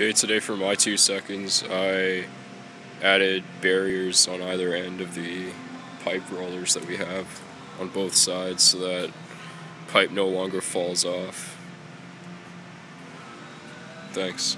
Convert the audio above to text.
Okay, today for my two seconds, I added barriers on either end of the pipe rollers that we have on both sides so that pipe no longer falls off. Thanks.